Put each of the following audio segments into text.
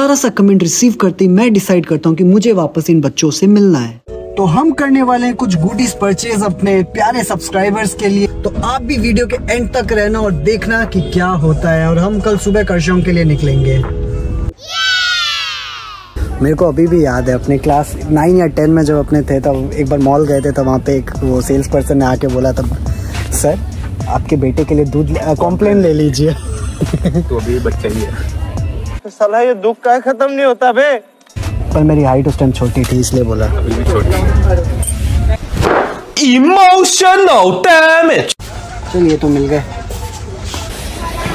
18 सा comment receive करते ही मैं डिसाइड करता हूँ कि मुझे वापस इन बच्चों से मिलना है। तो हम करने वाले हैं कुछ गुडीज परचेज अपने प्यारे सब्सक्राइबर्स के लिए। तो आप भी वीडियो के एंड तक रहना और देखना कि क्या होता है और हम कल सुबह करशों के लिए निकलेंगे। मेरे को अभी भी याद है अपने क्लास नाइन या टेन में जब अपने थे तब एक बार मॉल गए थे तब वहाँ पे एक वो सेल्स पर्सन ने आके बोला तब सर आपके बेटे के लिए दूध कॉम्प्लेन ले लीजिए। तो अभी बच्चा ही है। तो साला ये दुख का खत्म नहीं होता बे। पर मेरी हाइट उस टाइम छोटी थी इसलिए बोला। अभी भी छोटी इमोशनल डैमेज चलिए तो मिल गए।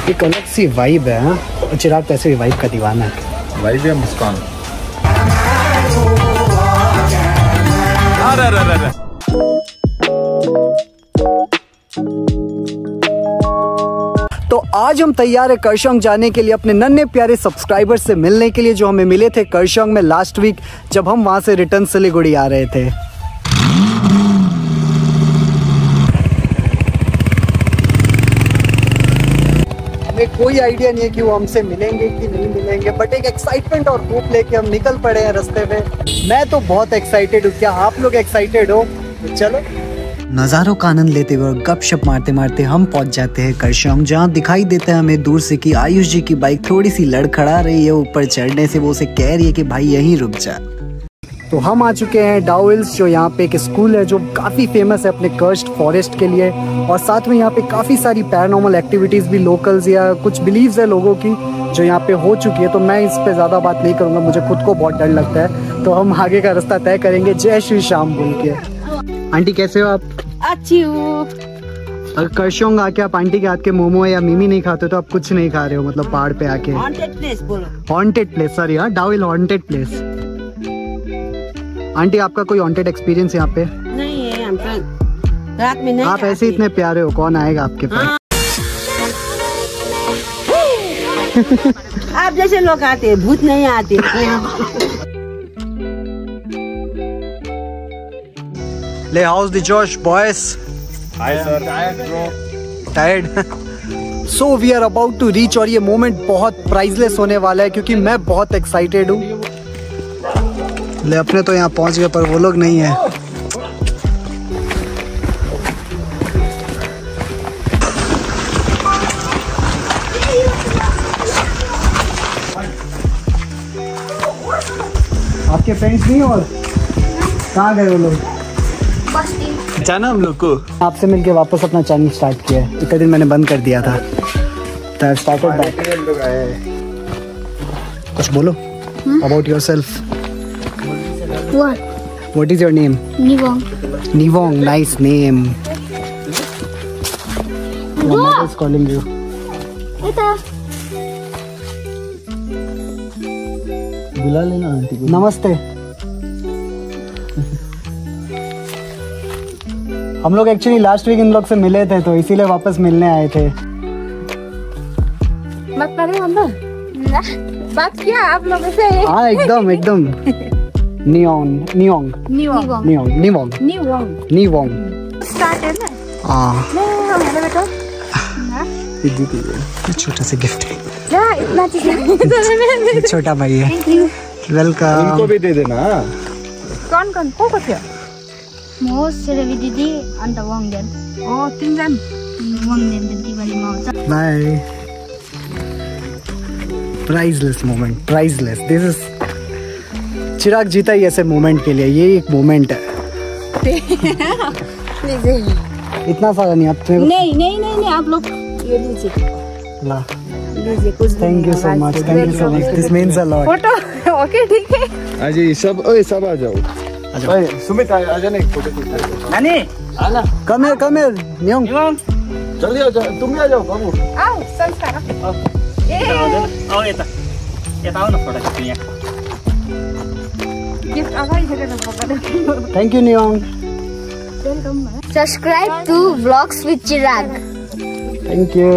एक अलग सी वाइब है हाँ? और चिराग तो ऐसे भी वाइब का दीवाना है। भाई भी मुस्कान? अरे अरे अरे। तो आज हम तैयार है करशोंग जाने के लिए अपने नन्हे प्यारे सब्सक्राइबर से मिलने के लिए जो हमें मिले थे करशोंग में लास्ट वीक जब हम वहाँ से रिटर्न सिलीगुड़ी आ रहे थे। हमें कोई आइडिया नहीं है कि वो हमसे मिलेंगे कि नहीं मिलेंगे बट एक एक्साइटमेंट और होप लेके हम निकल पड़े हैं रास्ते में। मैं तो बहुत एक्साइटेड हूँ। क्या आप लोग एक्साइटेड हो? तो चलो। नज़ारों का आनंद लेते हुए और गपशप मारते मारते हम पहुँच जाते हैं करशोंग, जहाँ दिखाई देता है हमें दूर से कि आयुष जी की बाइक थोड़ी सी लड़खड़ा रही है, ऊपर चढ़ने से वो उसे कह रही है कि भाई यहीं रुक जा। तो हम आ चुके हैं डाउल्स, जो यहाँ पे एक स्कूल है, जो काफ़ी फ़ेमस है अपने कर्स्ट फॉरेस्ट के लिए। और साथ में यहाँ पे काफ़ी सारी पैरानॉर्मल एक्टिविटीज़ भी लोकल्स या कुछ बिलीव्स है लोगों की, जो यहाँ पे हो चुकी है। तो मैं इस पे ज़्यादा बात नहीं करूँगा, मुझे खुद को बहुत डर लगता है। तो हम आगे का रास्ता तय करेंगे। जय श्री श्याम बोल के। आंटी कैसे हो आप? अच्छी हूँ। अगर करशोंग आके आप आंटी के हाथ के मोमो या मिमी नहीं खाते तो आप कुछ नहीं खा रहे हो मतलब पहाड़ पे आके। हॉन्टेड प्लेस बोलो। हॉन्टेड प्लेस सॉरी हाँ डाउल हॉन्टेड प्लेस आंटी आपका कोई हॉन्टेड एक्सपीरियंस यहाँ पे? नहीं है तो रात में नहीं आप ऐसे इतने प्यारे हो कौन आएगा आपके पास? आप जैसे लोग आते हैं भूत नहीं आते। ले हाउस द जोश boys hi sir tired so we are about to reach और ये मोमेंट बहुत प्राइसलेस होने वाला है क्योंकि मैं बहुत एक्साइटेड हूँ। ले अपने तो यहाँ पहुँच गए पर वो लोग नहीं है। आपके फ्रेंड्स नहीं और? कहाँ गए वो लोग? जाना हम लोग को? आपसे मिलके वापस अपना चैनल स्टार्ट किया है। इतने दिन मैंने बंद कर दिया था। तो स्टार्टेड बैक कुछ बोलो। About yourself What? What is your name Nivong. Nivong nice name calling you Ito. बुला लेना आंटी को। नमस्ते। हम लोग एक्चुअली लास्ट वीक इन लोग से मिले थे तो इसीलिए वापस मिलने आए थे। कर रहे हम लोग बात किया आप लोगों से। हाँ एकदम एकदम। नियोंग नियोंग। नियोंग। निवोंग। निवोंग। निवोंग। स्टार्ट है ना? हाँ। बेटा। है। छोटा सा गिफ्ट है। इतना चीज़ छोटा भाई है। वेलकम इनको भी दे देना। कौन कौन? को दिदी अन्त वङदेन ओ तिनजना। वङदेन त दिवालीमा आउँछ bye priceless moment priceless this is Chirag जीता ही ऐसे मोमेंट के लिए ये एक मोमेंट है। इतना सारा नहीं आप नहीं नहीं नहीं नहीं आप लोग ये लीजिए। लीजिए कुछ thank you so much thank you so much this means a lot photo okay ठीक है। आ जाइए सब ओए सब आ जाओ। सुमित आ जाना एक फ़ोटो नानी कम हियर कम हियर न्योंग जल्दी आ जाओ तुम भी आ जाओ बाबू। आओ संस्कार आओ यता यता आऊ न फ़ोटो खिच्नु यहाँ गिफ्ट अगाडि सकेर पकाएर thank you Nyong Subscribe to Vlogs with Chirag. Thank you